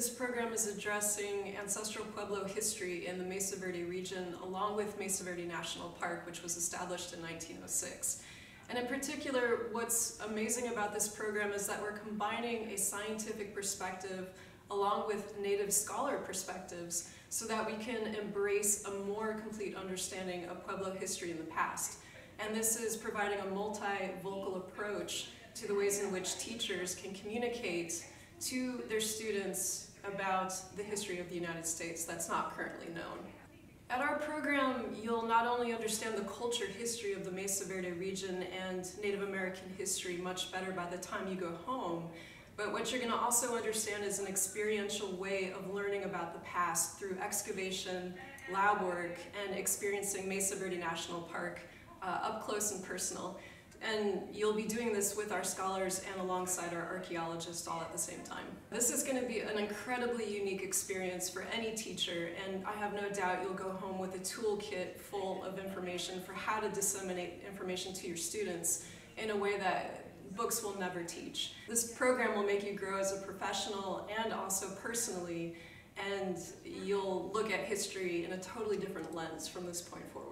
This program is addressing ancestral Pueblo history in the Mesa Verde region along with Mesa Verde National Park, which was established in 1906. And in particular, what's amazing about this program is that we're combining a scientific perspective along with native scholar perspectives so that we can embrace a more complete understanding of Pueblo history in the past. And this is providing a multi-vocal approach to the ways in which teachers can communicate to their students about the history of the United States that's not currently known. At our program, you'll not only understand the culture history of the Mesa Verde region and Native American history much better by the time you go home, but what you're going to also understand is an experiential way of learning about the past through excavation, lab work, and experiencing Mesa Verde National Park uh, up close and personal. And you'll be doing this with our scholars and alongside our archaeologists all at the same time. This is going to be an incredibly unique experience for any teacher, and I have no doubt you'll go home with a toolkit full of information for how to disseminate information to your students in a way that books will never teach. This program will make you grow as a professional and also personally, and you'll look at history in a totally different lens from this point forward.